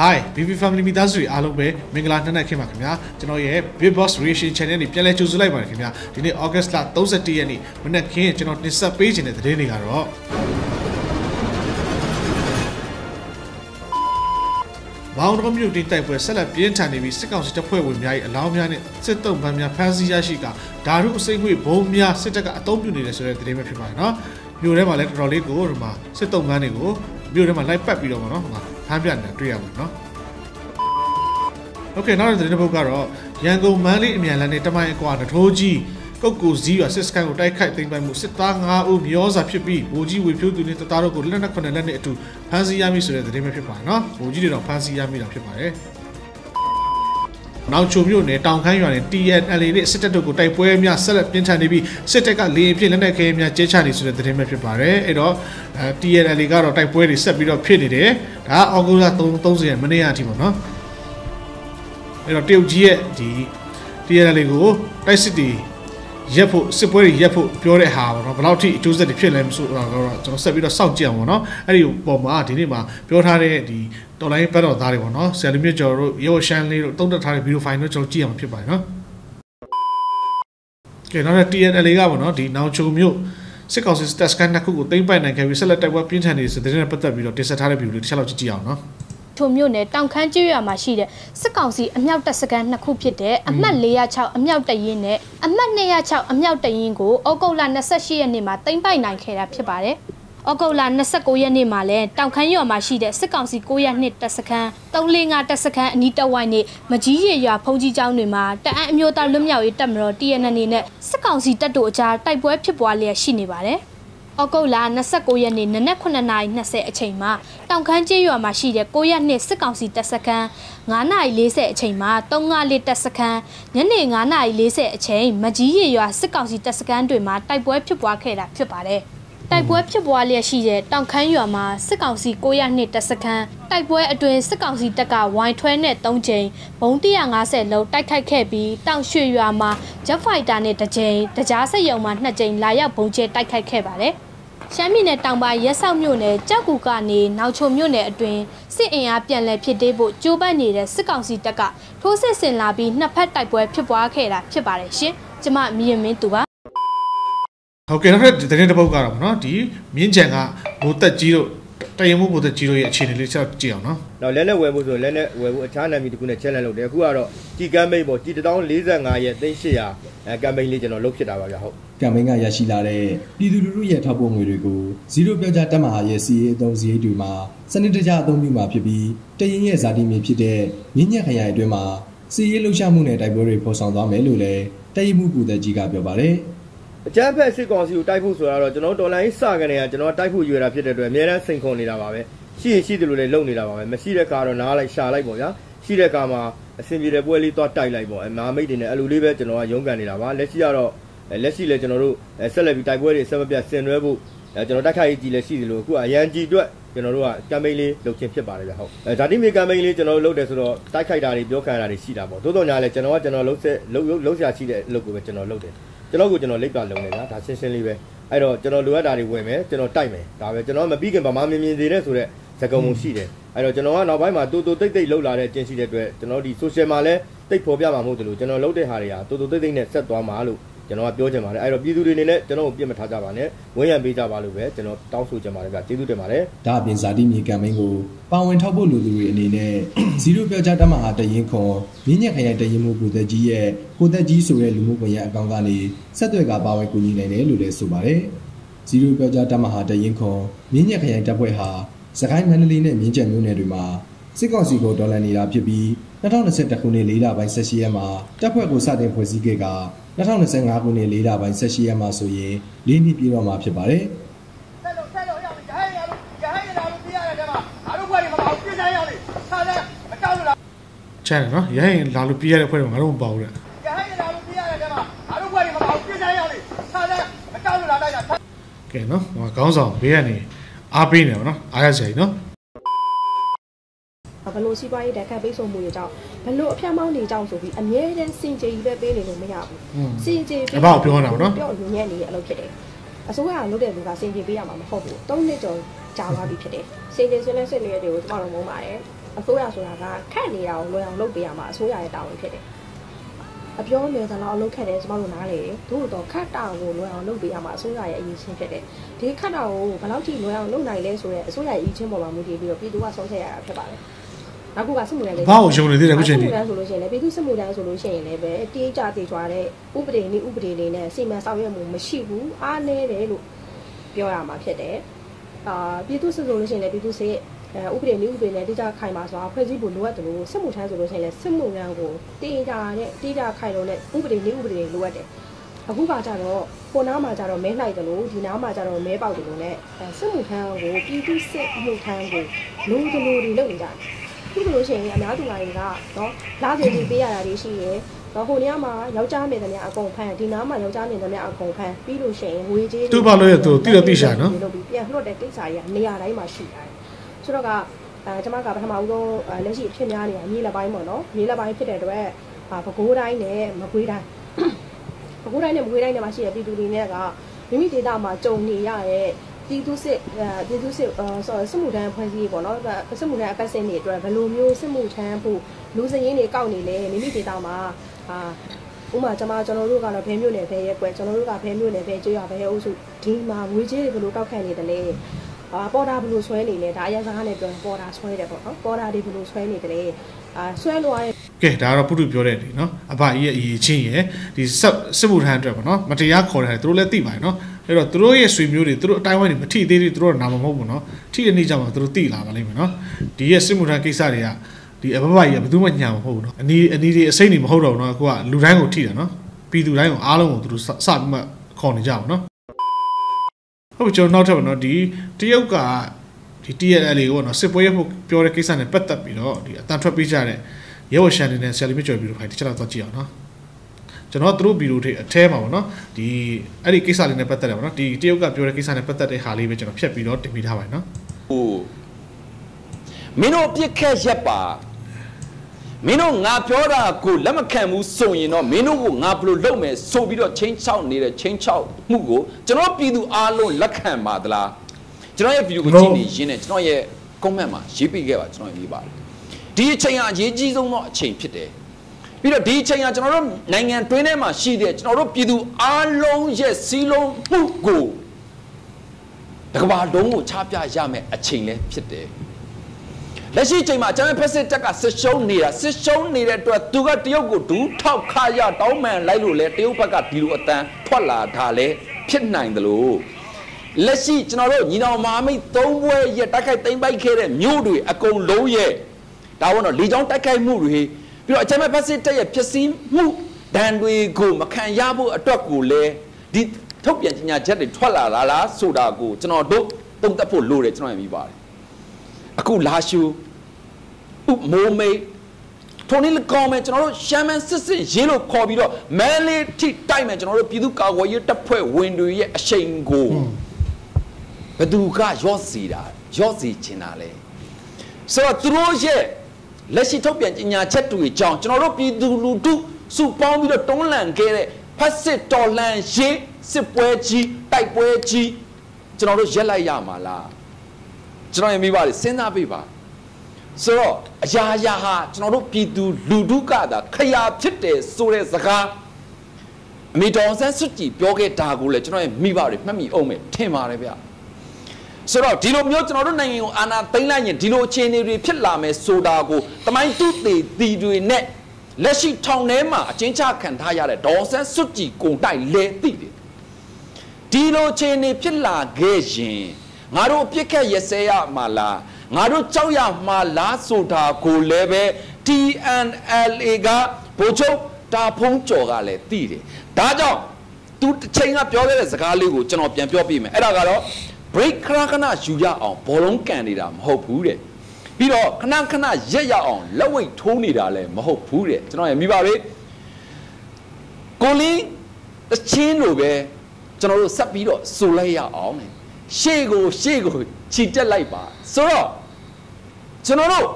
Hi BB Family မိသားစုတွေအားလုံးပဲမင်္ဂလာနှက်နှက်ခင်ပါခင်ဗျာကျွန်တော်ရဲ့ Big Boss Reaction Channel นี่ပြန်လည်ကြိုဆိုလိုက်ပါတယ်ခင်ဗျာဒီနေ့ August လ31ရက်နေ့မနက်ခင်းကျွန်တော်တင်ဆက်ပေးခြင်းတဲ့သတင်းတွေကတော့မောင်တော်မြို့တင်တိုက်ပွဲဆက်လက်ပြင်းထန်နေပြီးစစ်ကောင်စီတပ်ဖွဲ့ဝင်များ၏အလောင်းများနဲ့စစ်တုံးပန်းများဖမ်းဆီးရရှိကဓာတုအစိမ့်ငွေဘုံများစစ်တပ်ကအုံပြုနေတယ်ဆိုတဲ့သတင်းပဲဖြစ်ပါတယ်နော်မြို့ထဲမှာလည်းတော်တော်လေးကိုဒီမှာစစ်တုံးပန်းတွေကိုမြို့ထဲမှာလိုက်ပတ်ပြီးတော့ဗောနော်ဟိုမှာ ဖမ်းပြနေတာတွေ့ရပါတော့နော်โอเคနောက်တဲ့သတင်းတစ်ပုဒ်ကတော့ရန်ကုန်မန်းလေးအမြန်လမ်းနဲ့တမိုင်းအကွာနထိုးကြီးကုတ်ကိုဇီးရွာစစ်စကန်ကိုတိုက်ခိုက်သိမ်းပိုက်မှုစစ်သား9ဦးမျောစာဖြစ်ပြီးဗိုလ်ကြီးဝေဖြိုးသူနဲ့တသားတို့ကိုလက်နက်ခွနဲ့လက်နဲ့အတူဖမ်းဆီးရမိဆိုတဲ့သတင်းပဲဖြစ်ပါတယ်နော်ဗိုလ်ကြီးတွေတော့ဖမ်းဆီးရမိတာဖြစ်ပါတယ် နောက်ချုံမြို့နယ်တောင်ခမ်းရွာနယ် TNL နဲ့စစ်တပ်တို့ကိုတိုက်ပွဲများဆက်လက်ပြင်းထန်နေပြီးစစ်တပ်ကလေရင်ဖြစ်လက်နက်ခဲများကျဲချနေဆိုတဲ့သတင်းပဲဖြစ်ပါတယ်အဲ့တော့အဲ TNL ကတော့တိုက်ပွဲတွေဆက်ပြီးတော့ဖြစ်နေတယ်ဒါကအောက်တိုဘာ30ရက်မနေ့ကအထိပေါ့နော်အဲ့တော့တရုတ်ကြီးရဲ့ဒီ TNL ကိုတိုက်စစ်တီ ရက်ဖို့စစ်ပွဲတွေရက်ဖို့ပြောတဲ့ဟာပေါ့နော်ဘယ်လောက်ထိအကျိုးဆက်တွေဖြစ်လဲမဆိုတော့ကျွန်တော်ဆက်ပြီးတော့စောင့်ကြည့်အောင်ပေါ့နော်အဲ့ဒီပုံမှာဒီနေ့မှာပြောထားတဲ့ဒီတော်လိုင်းဘက်တော်သားတွေပေါ့နော်ဆယ်လီမြင့်ကျော်တို့ရောရှန်လေးတို့တုံးတက်ထားတဲ့ဗီဒီယိုဖိုင်တို့ကျွန်တော်ကြည့်အောင်ဖြစ်ပါတယ်နော်ကဲနောက်တဲ့ TNL ကပေါ့နော်ဒီနောင်ချုံမြို့စစ်ကောင်စီစတက်စကန်နှစ်ခုကိုသိမ်းပိုက်နိုင်ခဲ့ပြီးဆက်လက်တိုက်ပွဲပြင်းထန်နေတဲ့တဲ့နဲ့ပတ်သက်ပြီးတော့တင်ဆက်ထားတဲ့ဗီဒီယိုလေးတစ်ချက်လောက်ကြည့်ကြည့်အောင်နော် ထုံမြို့နယ်တောင်ခမ်းကျွော်မှာရှိတဲ့စစ်ကောင်စီအမြောက်တပ်စကန်နှစ်ခုဖြစ်တဲ့အမှတ်406အမြောက်တရင်နဲ့အမှတ်206အမြောက်တရင်ကိုဩဂုတ်လ28ရက်နေ့မှာတင်ပိုက်နိုင်ခဲ့တာဖြစ်ပါတယ်။ဩဂုတ်လ29ရက်နေ့မှာလည်းတောင်ခမ်းရွာမှာရှိတဲ့စစ်ကောင်စီ9ရက်နှစ်တပ်စခန်း345တပ်စခန်းအနီးတဝိုက်နဲ့မကြီးရရွာဖုန်ကြီးကျောင်းတွေမှာတအံအမျိုးသားလွတ်မြောက်ရေးတပ်မတော် TNN နဲ့စစ်ကောင်စီတပ်တို့အကြားတိုက်ပွဲဖြစ်ပွားလျက်ရှိနေပါတယ်။ ဩဂုတ်လ29ရက်နေ့နနက်9:20အချိန်မှာတောင်ခမ်းကျေးရွာမှာရှိတဲ့9ရက်နှစ်စစ်ကောင်စီတပ်စခန်း9:40အချိန်မှာ354တပ်စခန်းညနေ9:40အချိန်မကြီးရရွာစစ်ကောင်စီတပ်စခန်းတွေမှာတိုက်ပွဲဖြစ်ပွားခဲ့တာဖြစ်ပါတယ်။ တိုက်ပွဲဖြစ်ပွားလျက်ရှိတဲ့တောင်ခမ်းရွာမှာစစ်ကောင်စီ900နှစ်တပ်စခန်းတိုက်ပွဲအတွင်းစစ်ကောင်စီတပ်ကဝိုင်းထွဲနဲ့3ကြိမ်ဘုံ150လုံးတိုက်ခိုက်ခဲ့ပြီးတောင်ရွှေရွာမှာဂျက်ဖိုက်တာနဲ့2ကြိမ်တကြားစက်ရုံမှာ2ကြိမ်လာရောက်ဘုံကျဲတိုက်ခိုက်ခဲ့ပါတယ်။ရှမ်းပြည်နယ်တောင်ပိုင်းရက်ဆောက်မြို့နယ်ကြောက်ကူကနေနောက်ချုံမြို့နယ်အတွင်းစစ်အင်အားပြန်လည်ဖြစ်သေးဖို့ကြိုးပမ်းနေတဲ့စစ်ကောင်စီတပ်ကထိုးစစ်ဆင်လာပြီးနှစ်ဖက်တိုက်ပွဲဖြစ်ပွားခဲ့တာဖြစ်ပါတယ်ရှင်။ကျမမြင့်မင်းသူပါ ဟုတ်ကဲ့နောက်တဲ့သတင်းတစ်ပုဒ်ကတော့ဗောနော်ဒီမြင်းကြံကဘိုးတက်ကြီးတို့တရင်မှုဘိုးတက်ကြီးတို့ရဲ့အခြေအနေလေးချက်ကြည့်အောင်နော်တော့လက်နဲ့ဝယ်ဖို့ဆိုလက်နဲ့ဝယ်ဖို့အခြားနာမည်တစ်ခုနဲ့ challenge လုပ်တယ်အခုကတော့ជីကမ်ပိန်းပေါ့ជី1045ရဲ့3800အဲကမ်ပိန်းလေးကျွန်တော်လုပ်ဖြစ်တာပါဗျဟုတ်ကမ်ပိန်းကရရှိလာတဲ့ပြည်သူလူထုရဲ့ထောက်ပို့ငွေတွေကိုဇီရိုပြောကြားတက်မဟာရဲ့စီအေးအသုံးစရိတ်တွေမှာစနစ်တကျအသုံးပြုမှာဖြစ်ပြီးတရင်ရဲ့ဇာတိမြေဖြစ်တဲ့မြင်းညက်ခရိုင်အတွင်းမှာစီအေးလှုပ်ရှားမှုနဲ့တိုက်ပွဲတွေဖော်ဆောင်သွားမယ်လို့လည်းတရင်မှုကူတဲ့ကြီးကပြောပါတယ် အကြမ်းဖက်စစ်ကောင်စီကိုတိုက်ဖို့ဆိုတာတော့ကျွန်တော်တော်လိုင်းစကနေကကျွန်တော်တိုက်ဖို့ရွေတာဖြစ်တဲ့အတွက်အများအားစိန်ခေါ်နေတာပါပဲရှိရင်ရှိတယ်လို့လည်းလုပ်နေတာပါပဲမရှိတဲ့ကာတော့နားလိုက်ရှာလိုက်ပေါ့ဗျာရှိတဲ့ကာမှာအဆင်ပြေတဲ့ပွဲလေးသွားတိုက်လိုက်ပေါ့အမာမိတ်တွေနဲ့အလူလေးပဲကျွန်တော်ကရုန်းကန်နေတာပါလက်ရှိကတော့လက်ရှိလည်းကျွန်တော်တို့ဆက်လက်ပြီးတိုက်ပွဲတွေဆက်မပြတ်ဆင်နွှဲဖို့အဲကျွန်တော်တိုက်ခိုက်ရေးကြီးလည်းရှိတယ်လို့အခုအရန်ကြီးအတွက်ကျွန်တော်တို့ကကမ်ပိန်းလေးလုပ်ခြင်းဖြစ်ပါတယ်ဗျဟုတ်အဲဇာတိမီကမ်ပိန်းလေးကျွန်တော်တို့လုပ်တယ်ဆိုတော့တိုက်ခိုက်တာတွေပြောခံရတာတွေရှိတာပေါ့သို့တော်ညာလည်းကျွန်တော်ကကျွန်တော်လုပ်ဆက်လုပ်လုပ်ဆရာရှိတဲ့အလုပ်ကိုပဲကျွန်တော်လုပ်တယ် ကျွန်တော်ကိုကျွန်တော်လိပ်ပါလုံနေဗျာဒါရှင်းရှင်းလေးပဲအဲ့တော့ကျွန်တော်လိုအပ်တာတွေဝင်မယ်ကျွန်တော်တိုက်မယ်ဒါပဲကျွန်တော်မပြီးခင်ဗမာမြင်မြင်သေးတဲ့ဆိုတော့ဇကုံမှုရှိတယ်အဲ့တော့ကျွန်တော်ကနောက်ပိုင်းမှာတူတူတိတ်တိတ်လှုပ်လာတဲ့အကျင့်ရှိတဲ့အတွက်ကျွန်တော်ဒီ social မှာလည်းတိတ်ဖော်ပြမှာမဟုတ်တယ်လို့ကျွန်တော်လုပ်တဲ့ဟာတွေဟာတူတူတိတ်တိတ်နဲ့ဆက်သွားမှာလို့ ကျွန်တော်ကပြောချင်ပါတယ်အဲ့တော့ပြည်သူတွေအနေနဲ့ကျွန်တော်ကိုပြစ်မထားကြပါနဲ့ဝန်းရံပေးကြပါလို့ပဲကျွန်တော်တောင်းဆိုချင်ပါတယ်ဗျကျေးဇူးတင်ပါတယ်ဒါအပြင်ဇာတိမြေကမ်ပိန်းကိုပါဝင်ထောက်ဖို့လူသူတွေအနေနဲ့ဇီရိုပြောကြားတက်မဟာတရင်ခွန်မြင်းညက်ခရိုင်တရင်မှုကိုသက်ကြီးရဲ့ကိုသက်ကြီးဆိုတဲ့လူမှုကွန်ရက်အကောင့်ကနေဆက်သွယ်ကပါဝင်ကူညီနိုင်တယ်လို့လည်းဆိုပါတယ်ဇီရိုပြောကြားတက်မဟာတရင်ခွန်မြင်းညက်ခရိုင်တပ်ဖွဲ့ဟာစကိုင်းမန္တလေးနဲ့မြင်းကြံမြို့နယ်တွေမှာစစ်ကောင်စီကိုဒေါ်လာနေတာဖြစ်ပြီး 2021ခုနှစ်၄လပိုင်း18ရက်မှာတပ်ဖွဲ့ကိုစတင်ဖွဲ့စည်းခဲ့က2025ခုနှစ်၄လပိုင်း18ရက်မှာဆိုရင်၄နှစ်ပြည့်တော့မှာဖြစ်ပါတယ်ဆက်လို့ဆက်လို့ရအောင်ရဟန်းရလို့ရဟန်းရလာလို့ပြရတယ်တဲ့မှာငါတို့ဘွဲတွေမပါဘူးပြဆိုင်ရအောင်လေဆက်လဲမကြောက်လို့လားချမ်းတယ်နော်ရရင်လာလို့ပြရတဲ့ဖွဲ့တော့ငါတို့မပါဘူးတဲ့ရဟန်းရလာလို့ပြရတယ်တဲ့မှာငါတို့ဘွဲတွေမပါဘူးပြဆိုင်ရအောင်လေဆက်လဲမကြောက်လို့လားတိုက်တာကဲနော်ဟိုခေါင်းဆောင်ဘေးကနေအားပေးနေပါနော်အားရစရာကြီးနော် ဘလို့စီးပွားရေးတက်ခတ်ပေးဆိုမှုတွေကြောင့်ဘလို့အဖျက်မောင်းနေကြောင်းဆိုပြီးအမြဲတမ်းစင်ကြေကြီးပဲပေးနေလို့မရဘူးစင်ကြေပေးပြောညံ့နေတဲ့အလုပ်ဖြစ်တယ်အစိုးရကလုပ်တဲ့လူကစင်ကြေပေးရမှာမဟုတ်ဘူး၃နှစ်ကျော်ကြာသွားပြီဖြစ်တယ်စင်ကြေဆွေးနွေးဆွေးနွေးတွေကိုကျမတို့မုန်းပါတယ်အစိုးရဆိုတာကခက်နေတာကိုလွယ်အောင်လုပ်ပေးရမှာအစိုးရရဲ့တာဝန်ဖြစ်တယ်အပြောမျိုးစလောက်အလုပ်ခက်တယ်ကျမတို့နားလေသို့တော့ခက်တာကိုလွယ်အောင်လုပ်ပေးရမှာအစိုးရရဲ့အရေးချင်းဖြစ်တယ်ဒီခက်တာကိုဘယ်လောက်ထိလွယ်အောင်လုပ်နိုင်လဲဆိုတော့အစိုးရရဲ့အရေးချင်းပေါ်မှာမူတည်ပြီးတော့ပြည်သူကဆုံးဖြတ်ရတာဖြစ်ပါတယ် နောက်ခုကစစ်မှုထမ်းလေးဘာကိုယုံနေသေးတယ်အခုချိန်ထိစစ်မှုထမ်းဆိုလို့ရှိရင်လည်းပြည်သူစစ်မှုထမ်းဆိုလို့ရှိရင်လည်းပဲတေးကြတေးကြွားတဲ့ဥပဒေနည်းဥပဒေလေးနဲ့စီမံဆောင်ရွက်မှုမရှိဘူးအားနည်းတယ်လို့ပြောရမှာဖြစ်တယ်အာပြည်သူစစ်ဆိုလို့ရှိရင်လည်းပြည်သူစစ်အဲဥပဒေနည်းဥပဒေနဲ့တေးကြခိုင်ပါဆိုတာဖွဲ့စည်းဖို့လိုအပ်တယ်လို့စစ်မှုထမ်းဆိုလို့ရှိရင်လည်းစစ်မှုထမ်းကိုတေးကြတဲ့တေးကြခိုင်လို့နဲ့ဥပဒေနည်းဥပဒေတွေလိုအပ်တယ်အခုကကြတော့ကိုနားမှာကြတော့မဲလိုက်တယ်လို့ဒီနားမှာကြတော့မဲပေါက်တယ်လို့ ਨੇ စစ်မှုထမ်းကိုပြည်သူစစ်မှုထမ်းကိုလိုသလိုတွေလုပ်နေကြတယ် ပြီးလို့ရှိရင်အများသူတွေကနော်လာစီပြီးပေးရတာတွေရှိရယ်တော့ဟိုနေရာမှာယောက်ျားမိတဲ့များအကုန်ဖမ်းဒီနားမှာယောက်ျားမိတဲ့များအကုန်ဖမ်းပြီးလို့ရှိရင်ငွေကြေးသူ့ဘာလို့ရသူတိတော့တိရှာနော်လုပ်ပြီးပြန်လွှတ်တဲ့ကိစ္စကြီးကနေရာတိုင်းမှာရှိတယ်ဆိုတော့ကအဲကျွန်မကပထမဦးဆုံးလက်ရှိအဖြစ်များနေတာမြေလက်ပိုင်းပေါ့နော်မြေလက်ပိုင်းဖြစ်တဲ့အတွက်ပဲကိုးတိုင်းနဲ့မကွေးတိုင်းပဲခူးတိုင်းနဲ့မကွေးတိုင်းနဲ့မှာရှိတဲ့ပြည်သူတွေနဲ့ကမိမိဒေသမှာကြုံနေရတဲ့ ပြည်သူစစ်အဲပြည်သူစစ်ဆိုစစ်မှုထမ်းဖွဲ့စည်းပေါ့နော်စစ်မှုထမ်းအပတ်စဉ်တွေအတွက်ဘယ်လိုမျိုးစစ်မှုထမ်းဖို့လူစရင်တွေကောက်နေလဲမိမိဒေသမှာအာဥမာကျွန်မကျွန်တော်တို့ကတော့ဘဲမျိုးနယ်ဘဲရဲကွယ်ကျွန်တော်တို့ကဘဲမျိုးနယ်ဘဲကျွေးရဘဲအုပ်စုဒီမှာငွေကြေးတွေဘယ်လိုကောက်ခံနေတယ်လဲအာပေါ်တာဘယ်လိုဆွဲနေလဲဒါအရင်စကားနဲ့ပြောရင်ပေါ်တာဆွဲတယ်ပေါ့နော်ပေါ်တာတွေဘယ်လိုဆွဲနေတယ်လဲအာဆွဲလို့ရတဲ့ကဲဒါကတော့ပုထုပြောတဲ့လေနော်အဘကြီးရဲ့အရေးချင်းရယ်ဒီစစ်စစ်မှုထမ်းအတွက်ပေါ့နော်မတရားခေါ်တယ်သူတို့လည်းသိပါတယ်နော် အဲ့တော့သူတို့ရဲ့ဆွေမျိုးတွေသူတို့အတိုင်းဝိုင်းတွေမထိသေးသေးသူတို့ကနာမမဟုတ်ဘူးနော်ထိတဲ့နေ့ကျမှသူတို့သိလာပါလိမ့်မယ်နော်ဒီရဲ့စစ်မှုထမ်းကိစ္စတွေကဒီအဘဘကြီးကဘယ်သူမှညာမဟုတ်ဘူးနော်အနီးအနီးတွေအစိမ့်တွေမဟုတ်တော့ဘူးနော်အခုကလူတိုင်းကိုထိတယ်နော်ပြည်သူတိုင်းကိုအားလုံးကိုသူတို့စပြီးမှခေါ်နေကြပါနော်ဟုတ်ပြီကျွန်တော်နောက်ထပ်ပါနော်ဒီတရုတ်ကဒီ TNL ကိုနော်စစ်ပွဲရဖို့ပြောတဲ့ကိစ္စနဲ့ပတ်သက်ပြီးတော့ဒီအတန်ထွက်ပေးကြတဲ့ရဲဝရှန်နေနဲ့ဆယ်လီမကျော်ပြီးတော့ဖိုင်တစ်ချက်လောက်တော့ကြည့်အောင်နော် ကျွန်တော်တို့ဗီဒီယိုတွေအထဲမှာပေါ့နော်ဒီအဲ့ဒီကိစ္စလေးနဲ့ပတ်သက်တယ်ပေါ့နော်ဒီတရုတ်ကပြောတဲ့ကိစ္စနဲ့ပတ်သက်တဲ့ဟာလေးပဲကျွန်တော်ဖြတ်ပြီးတော့တင်ပြထားပါတယ်နော်ဟိုမင်းတို့ပြစ်ခက်ရက်ပါမင်းတို့ငါပြောတာကိုလက်မခံဘူးဆိုရင်တော့မင်းတို့ကိုငါဘယ်လိုလုပ်မယ်ဆိုပြီးတော့ချင်းချောက်နေတဲ့ချင်းချောက်မှုကိုကျွန်တော်ပြည်သူအားလုံးလက်ခံပါသလားကျွန်တော်ရဲ့ဗီဒီယိုကိုကြည့်နေရင်းနဲ့ကျွန်တော်ရဲ့ comment မှာရေးပြခဲ့ပါကျွန်တော်ရေးပါတယ်ဒီအချိန်ကအရေးကြီးဆုံးသောအချိန်ဖြစ်တယ် ပြီးတော့ဒီအချိန်ကကျွန်တော်တို့နိုင်ငံတွင်းထဲမှာရှိတဲ့ကျွန်တော်တို့ပြည်သူအားလုံးရဲ့စီးလုံးမှုကိုတကဘာလုံးကိုချပြရမယ်အချိန်လည်းဖြစ်တယ်လက်ရှိအချိန်မှာကျွန်တော်ဖက်စစ်တက်ကစစ်ရှုံးနေတာစစ်ရှုံးနေတဲ့အတွက်သူကတရုတ်ကိုဒူးထောက်ခါရတောင်းမှန်လိုက်လို့လေတရုတ်ဘက်ကဒီလိုအတန်းထွက်လာတာလေဖြစ်နိုင်တယ်လို့လက်ရှိကျွန်တော်တို့ညီနောင်မဟာမိတ်သုံးဘွဲရဲ့တိုက်ခိုက်သိမ်းပိုက်ခဲ့တဲ့မြို့တွေအကုန်လုံးရဲ့ဒါဝန်တော့လေကြောင်းတိုက်ခိုက်မှုတွေ ပြီးတော့အချမ်းဖက်စစ်တက်ရဲ့ဖြစ်စည်းမှုဒဏ်တွေကိုမခံရဖို့အတွက်ကိုလေဒီထုတ်ပြန်ကြေညာချက်တွေထွက်လာလားလားဆိုတာကိုကျွန်တော်တို့တုံ့တက်ဖို့လိုတယ်ကျွန်တော်ရပြီးပါတယ်အခုလာရှူဥမိုးမိတ်ထိုနည်းလကောင်းမယ်ကျွန်တော်တို့ရှမ်းမန်စစ်စစ်ရေးလို့ခေါ်ပြီးတော့မဲလေးထိတိုက်မယ်ကျွန်တော်တို့ပြည်သူ့ကာကွယ်ရေးတပ်ဖွဲ့ဝင်တွေရဲ့အရှိန်ကိုဘယ်သူကရော့စီတာရော့စီချင်တာလဲဆိုတော့သူတို့ရဲ့ လက်ရှိထုတ်ပြန်ကြေညာချက်တွေကြောင့်ကျွန်တော်တို့ပြည်သူလူထုစုပေါင်းပြီးတော့တွန်းလှန်ခဲ့တဲ့ဖက်စစ်တော်လှန်ရေးစစ်ပွဲကြီးတိုက်ပွဲကြီးကျွန်တော်တို့ရက်လိုက်ရမှာလားကျွန်တော်ရင်မိပါလေစဉ်းစားပေးပါဆိုတော့အရာရာဟာကျွန်တော်တို့ပြည်သူလူထုကသာခရာဖြစ်တယ်ဆိုတဲ့စကားအမေတော်ဆန်းစွကြည်ပြောခဲ့တာကိုလည်းကျွန်တော်ရဲ့မိဘတွေမှတ်မိအောင်မယ်ထင်ပါတယ်ဗျ ဆိုတော့ဒီလိုမျိုးကျွန်တော်တို့နိုင်ငံကိုအာဏာသိမ်းလိုက်ရင်ဒီလိုအခြေအနေတွေဖြစ်လာမယ်ဆိုတာကိုတမိုင်းတုသေးတီတွေနဲ့လက်ရှိထောင်ထဲမှာအချင်းချခံထားရတဲ့ဒေါ်ဆန်းစွကြည်ကုံတိုက်လဲသိတယ်ဒီလိုအခြေအနေဖြစ်လာခဲ့ရင်ငါတို့အပြစ်ခတ်ရစဲရမှာလားငါတို့ကြောက်ရမှာလားဆိုတာကိုလည်းပဲ TNLA ကဗိုလ်ချုပ်တာဖုံးကျော်ကလည်းသိတယ်ဒါကြောင့်သူတစ်ချိန်ကပြောခဲ့တဲ့စကားလေးကိုကျွန်တော်ပြန်ပြောပြမယ်အဲ့ဒါကတော့ break ခဏခဏယူရအောင်ဘောလုံးကန်နေတာမဟုတ်ဘူးတဲ့ပြီးတော့ခဏခဏရက်ရအောင်လက်ဝိတ်ထိုးနေတာလည်းမဟုတ်ဘူးတဲ့ကျွန်တော်ရမိပါပဲကိုလင်းတချင်းလိုပဲကျွန်တော်တို့ဆက်ပြီးတော့စိုးလိုက်ရအောင်တဲ့ရှေ့ကိုရှေ့ကိုခြိတက်လိုက်ပါဆိုတော့ကျွန်တော်တို့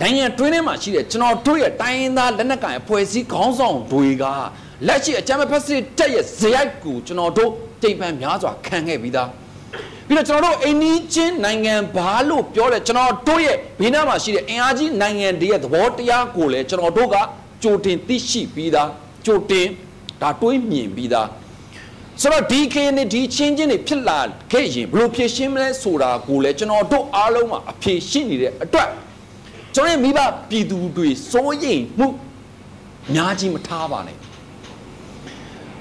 နိုင်ငံတွင်းထဲမှာရှိတဲ့ကျွန်တော်တို့ရဲ့တိုင်းရင်းသားလက်နက်ကိုင်အဖွဲ့အစည်းခေါင်းဆောင်တွေကလက်ရှိအကြမ်းဖက်စစ်တပ်ရဲ့ဇယိုက်ကိုကျွန်တော်တို့တိမ်ပန်များစွာခံခဲ့ပြီးသား ပြီးတော့ကျွန်တော်တို့အိန္ဒိချင်းနိုင်ငံဘာလို့ပြောလဲကျွန်တော်တို့ရဲ့ဘေးနားမှာရှိတဲ့အင်အားကြီးနိုင်ငံတွေရဲ့သဘောတရားကိုလည်းကျွန်တော်တို့ကကြိုတင်သိရှိပြီးသားကြိုတင်ဒါတွေးမြင်ပြီးသားဆိုတော့ဒီခေတ်နဲ့ဒီချင်းချင်းတွေဖြစ်လာခဲ့ရင်ဘယ်လိုဖြည့်ရှင်းမလဲဆိုတာကိုလည်းကျွန်တော်တို့အားလုံးမှာအဖြေရှိနေတဲ့အတွက်ကျွန်တော်ရဲ့မိဘပြည်သူတွေစိုးရိမ်မှုများကြီးမထားပါနဲ့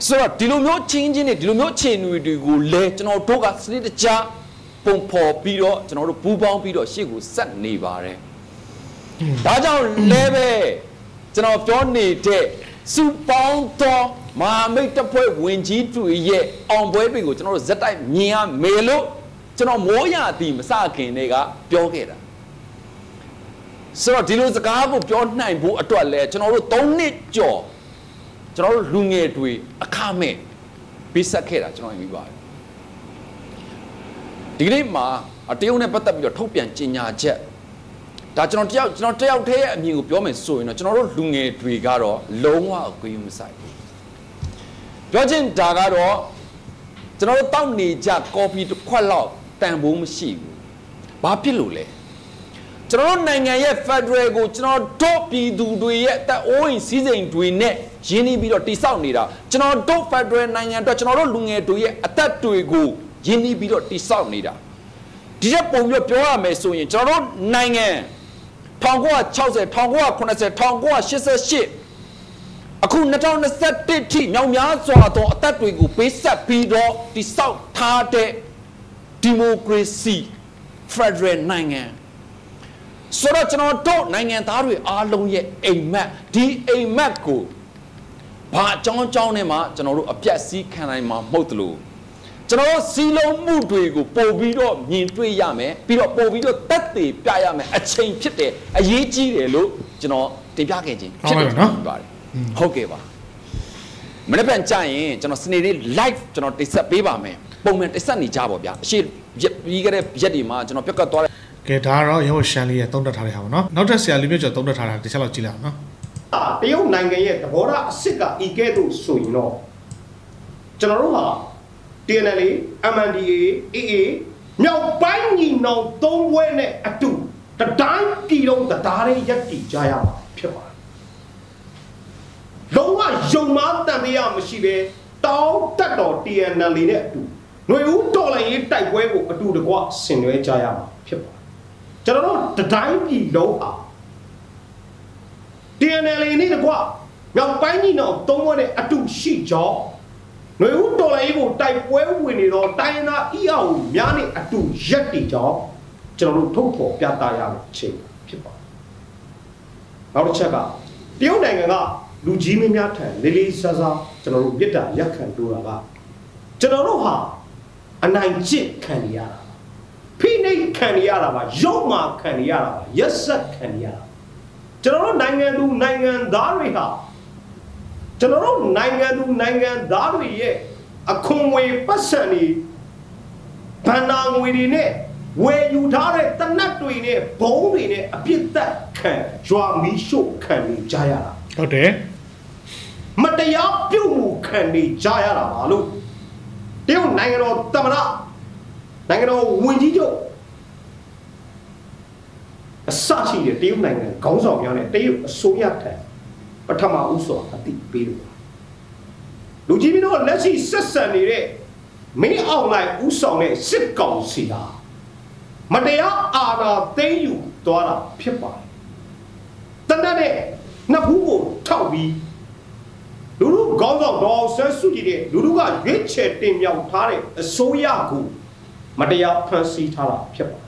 ဆိုတော့ဒီလိုမျိုးချင်းချင်းတွေဒီလိုမျိုးခြေနွေတွေကိုလည်းကျွန်တော်တို့ကစနစ်တကျပုံဖော်ပြီးတော့ကျွန်တော်တို့ပူးပေါင်းပြီးတော့ရှေ့ကိုဆက်နေပါတယ်ဒါကြောင့်လည်းပဲကျွန်တော်ပြောနေတဲ့စုပေါင်းသောမဟာမိတ်တပ်ဖွဲ့ဝင်ကြီးတွေရဲ့အောင်ပွဲတွေကိုကျွန်တော်တို့ဇက်တိုက်မြင်ရမယ်လို့ကျွန်တော်မိုးရသည်မစခင်တွေကပြောခဲ့တာဆိုတော့ဒီလိုစကားကိုပြောနိုင်ဖို့အတွက်လဲကျွန်တော်တို့၃နှစ်ကျော် ကျွန်တော်တို့လူငယ်တွေအခမဲ့ပေးဆက်ခဲ့တာကျွန်တော်မြင်ပါတယ်ဒီကနေ့မှာတရုတ်နဲ့ပတ်သက်ပြီးတော့ထုတ်ပြန်ကြေညာချက်ဒါကျွန်တော်တယောက်ကျွန်တော်တယောက်တည်းရဲ့အမြင်ကိုပြောမယ်ဆိုရင်တော့ကျွန်တော်တို့လူငယ်တွေကတော့လုံးဝအကွေးမဆိုင်ဘူးပြောချင်ဒါကတော့ကျွန်တော်တို့တောက်နေကြကော်ဖီတစ်ခွက်လောက်တန်ဖိုးမရှိဘူးဘာဖြစ်လို့လဲ ကျွန်တော်တို့နိုင်ငံရဲ့ Federal ကိုကျွန်တော်တို့ပြည်သူတွေရဲ့အသက်အိုးအိမ်စည်းစိမ်တွေနဲ့ရင်းနှီးပြီးတော့တိစောက်နေတာကျွန်တော်တို့ Federal နိုင်ငံအတွက်ကျွန်တော်တို့လူငယ်တွေရဲ့အသက်တွေကိုရင်းနှီးပြီးတော့တိစောက်နေတာဒီချက်ပုံပြပြောရမယ်ဆိုရင်ကျွန်တော်တို့နိုင်ငံ1960 1980 1988အခု2021ထိမြောက်များစွာသောအသက်တွေကိုပေးဆက်ပြီးတော့တိစောက်ထားတဲ့ဒီမိုကရေစီ Federal နိုင်ငံ ဆိုတော့ကျွန်တော်တို့နိုင်ငံသားတွေအားလုံးရဲ့အိမ်မက်ဒီအိမ်မက်ကိုဘာအကြောင်းအကြောင်းနဲ့မှကျွန်တော်တို့အပြတ်စည်းခံနိုင်မှာမဟုတ်တလို့ကျွန်တော်တို့စီလုံးမှုတွေကိုပို့ပြီးတော့မြင်တွေ့ရမယ်ပြီးတော့ပို့ပြီးတော့တက်သေးပြရမယ်အချိန်ဖြစ်တယ်အရေးကြီးတယ်လို့ကျွန်တော်တင်ပြခဲ့ခြင်းဖြစ်တယ်နော်ပါတယ်ဟုတ်ကဲ့ပါမနေ့ပြန်ကြရင်ကျွန်တော်စနေနေ့ live ကျွန်တော်တိဆက်ပေးပါမယ်ပုံမှန်တိဆက်နေကြပါဗျာအရှိပြီးခဲ့တဲ့ရက်ဒီမှာကျွန်တော်ပြက်ကတ်သွား ကဲဒါကတော့ရုပ်ရှမ်းလေးရဲ့သုံးတက်ထားတဲ့ဟာပေါ့နော်နောက်ထပ်ဆရာလေးမျိုးကျော်သုံးတက်ထားတာတစ်ချက်လောက်ကြည့်လိုက်အောင်နော်အာတရုတ်နိုင်ငံရဲ့သဘောထားအစ်စ်ကဤကဲ့သို့ဆိုရင်တော့ကျွန်တော်တို့ဟာ TNL MNDA AA မြောက်ပိုင်းညီနောင်သုံးဘွဲနဲ့အတူတတိုင်းပြည်လုံးတရားရေးရက်တည်ကြရမှာဖြစ်ပါတယ်လုံးဝယုံမှတန်တရားမရှိပဲတောင်းတက်တော် TNL နဲ့အတူຫນွေဦးတော်လိုင်းရေးတိုက်ပွဲကိုအတူတကွဆင်နွှဲကြရမှာဖြစ်ပါတယ် ကျွန်တော်တို့တတိုင်းပြည်လုံးဟာ TNL နဲ့တကွမြောက်ပိုင်းကြီးတော့သုံးဘွဲနဲ့အတူရှိကြောင်းຫນွေဦးတော်လိုင်းကိုတိုက်ပွဲဝင်နေတော့တိုင်းရင်းသား EAO များနဲ့အတူရက်တည်ကြောင်းကျွန်တော်တို့ထုတ်ဖော်ပြသရမယ့်ချိန်ဖြစ်ပါတယ်။နောက်တစ်ချက်ကတရုတ်နိုင်ငံကလူကြီးမင်းများထံလေးလေးစားစားကျွန်တော်တို့မြစ်တာရက်ခံတိုးတာကကျွန်တော်တို့ဟာအနိုင်ကျင့်ခံနေရတာ ဖိနှိပ်ခံနေရတာပါရုပ်မာခံနေရတာပါရက်ဆက်ခံနေရတာကျွန်တော်တို့နိုင်ငံသူနိုင်ငံသားတွေဟာကျွန်တော်တို့နိုင်ငံသူနိုင်ငံသားတွေရဲ့အခွန်ငွေပတ်စံတွေဘဏ္ဍာငွေတွေနဲ့ဝယ်ယူထားတဲ့တနတ်တွေနဲ့ဘုံတွေနဲ့အပြစ်သက်ခံရွာမီးရှို့ခံနေကြရတာဟုတ်တယ်မတရားပြုတ်မှုခံနေကြရတာပါလို့တရုတ်နိုင်ငံတော်တမရ နိုင်ငံတော်ဝန်ကြီးချုပ်အစရှိတဲ့တရုတ်နိုင်ငံခေါင်းဆောင်များနဲ့တရုတ်အစိုးရထံပထမဦးစွာအတိပေးလို့လူကြီးမင်းတို့လက်ရှိဆက်ဆံနေတဲ့မင်းအောင်လိုက်ဦးဆောင်တဲ့စစ်ကောင်စီဟာမတရားအာဏာသိမ်းယူသွားတာဖြစ်ပါတယ်တနက်နဲ့နှစ်ဘူးကိုထောက်ပြီးလူလူခေါင်းဆောင်တော်ဆန်းစုကြည်တဲ့လူလူကရွေးချယ်တင်မြှောက်ထားတဲ့အစိုးရကို မတရားဖန်ဆီးထားတာဖြစ်ပါတယ်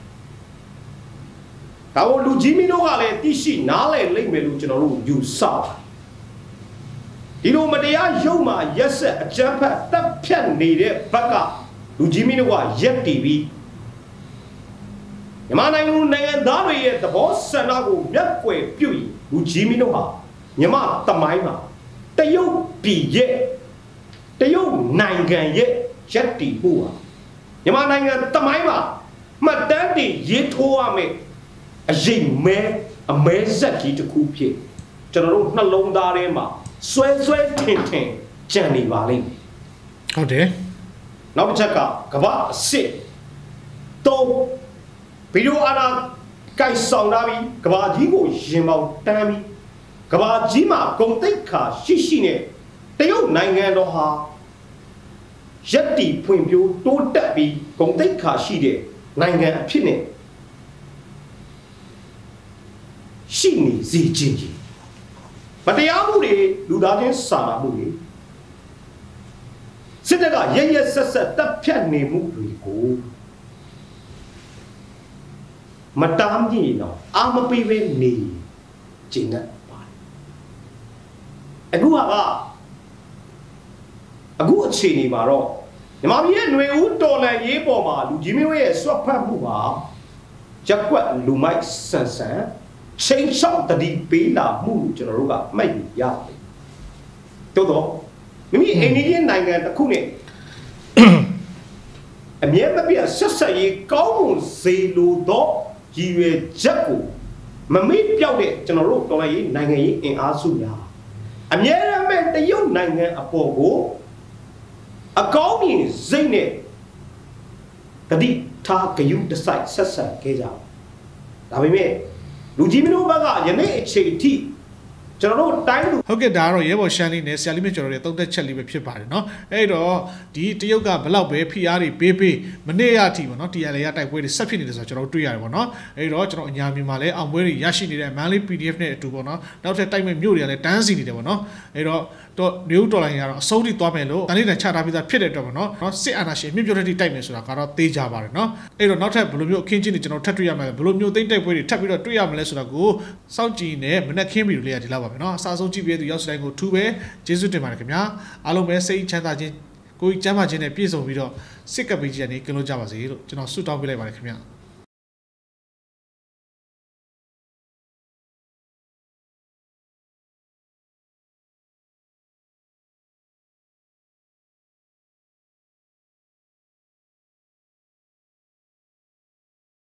။ဒါကိုလူကြီးမင်းတို့ကလည်းသိရှိနားလည်လိမ့်မယ်လို့ကျွန်တော်တို့ယူဆပါတယ်။ဒီလိုမတရားရုပ်မှရက်ဆက်အကြမ်းဖက်တပ်ဖြတ်နေတဲ့ဘက်ကလူကြီးမင်းတို့ကရက်တီပြီးမြန်မာနိုင်ငံနိုင်ငံသားတွေရဲ့သဘောဆန္ဒကိုမျက်ကွယ်ပြုရင်လူကြီးမင်းတို့ဟာမြန်မာတမိုင်းမှာတရုတ်ပြည်ရဲ့တရုတ်နိုင်ငံရဲ့ရက်တီမှုဟာ မြန်မာနိုင်ငံတမိုင်းမှာမှတ်တမ်းတင်ရေးထိုးရမယ်အရေးမဲအမဲဆက်ကြီးတစ်ခုဖြစ်ကျွန်တော်တို့နှလုံးသားထဲမှာဆွဲဆွဲထင်ထင်ကြံနေပါလိမ့်မယ်ဟုတ်တယ်နောက်တစ်ချက်ကကမ္ဘာအစ်စ်သုံးဗီဒီယိုအာနာကိုင်ဆောင်လာပြီးကဘာကြီးကိုရင်ပေါင်တန်းပြီးကဘာကြီးမှာဂုံတိတ်ခါရှိရှိနဲ့တရုတ်နိုင်ငံတော်ဟာ ရက်တီဖွံ့ဖြိုးတိုးတက်ပြီးဂုံတိတ်ခါရှိတဲ့နိုင်ငံအဖြစ်နဲ့ရှိနေစေခြင်းကြီးမတရားမှုတွေလူသားချင်းစာနာမှုတွေစစ်တပ်ကရရဆက်ဆက်တပ်ဖြတ်နေမှုတွေကိုမတမ်းကြည့်တော့အာမပေးပဲနေကျင်တဲ့ပါတယ်အခုက အခုအခြေအနေမှာတော့ညီမကြီးရဲ့ຫນွေဦးတော်လန်ရေးပေါ်မှာလူကြီးမျိုးရဲ့ဆွတ်ဖတ်မှုဟာရက်ကွက်လူမိုက်ဆန်ဆန်ချိန်ချောက်တတိပေးလာမှုလို့ကျွန်တော်တို့ကမှတ်ယူရတယ်တိုးတော့မိမိအိန္ဒိယနိုင်ငံတစ်ခုနဲ့အမြဲမပြတ်ဆက်ဆက်ရေးကောင်းမွန်စေလိုသောရည်ရွယ်ချက်ကိုမမေ့ပြောက်တဲ့ကျွန်တော်တို့တော်လှန်ရေးနိုင်ငံရေးအင်အားစုများအမြဲတမ်းတရုတ်နိုင်ငံအပေါ်ကို အကောင်းမြင်စိတ်နဲ့တတိထားဂယုတစိုက်ဆက်ဆံခဲ့ကြဒါပေမဲ့လူကြီးမျိုးဘက်ကယနေ့အချိန်အထိကျွန်တော်တို့တိုင်းလူ ဟုတ်ကဲ့ဒါကတော့ရဲဘော်ရှမ်းလေးနဲ့ဆရာလေးမြကျွန်တော်တို့သုံးသက်ချက်လေးပဲဖြစ်ပါတယ်เนาะအဲ့တော့ဒီတရုတ်ကဘလောက်ပဲဖိအားတွေပေးပေးမနေ့ကအထိပေါ့เนาะ TNL ရတိုက်ပွဲတွေဆက်ဖြစ်နေတယ်ဆိုတော့ကျွန်တော်တို့တွေ့ရတယ်ပေါ့เนาะအဲ့တော့ကျွန်တော်အညာမြင်မှာလည်းအောင်ပွဲတွေရရှိနေတဲ့ Manly PDF နဲ့အတူပေါ့เนาะနောက်ထပ်တိုက်မဲ့မြို့တွေကလည်းတန်းစီနေတယ်ပေါ့เนาะအဲ့တော့ တော့နေဦးတော်လိုင်းကတော့အစိုးရသွားမယ်လို့တန်လေးတန်ချထားပြီးသားဖြစ်တဲ့အတွက်ပေါ့နော်နော်စစ်အာဏာရှင်မြင့်ပြတ်တဲ့တိုက်မယ်ဆိုတာကတော့သိကြပါတယ်နော်အဲ့တော့နောက်ထပ်ဘယ်လိုမျိုးအခင်းချင်းတွေကျွန်တော်ထပ်တွေ့ရမလဲဘယ်လိုမျိုးသိမ့်တိုက်ပွဲတွေထပ်ပြီးတော့တွေ့ရမလဲဆိုတာကိုစောင့်ကြည့်နေမနက်ခင်းဗီဒီယိုလေးကဒီလောက်ပါပဲနော်အစားဆုံးကြည့်ပေးသူရောက်စတိုင်းကိုထူးပဲကျေးဇူးတင်ပါတယ်ခင်ဗျာအားလုံးပဲစိတ်ချမ်းသာခြင်းကိုယ်ကျမ်းမာခြင်းနဲ့ပြည့်စုံပြီးတော့စစ်ကပ်ပေးခြင်းနဲ့ကင်းလို့ကြပါစေလို့ကျွန်တော်ဆုတောင်းပေးလိုက်ပါတယ်ခင်ဗျာ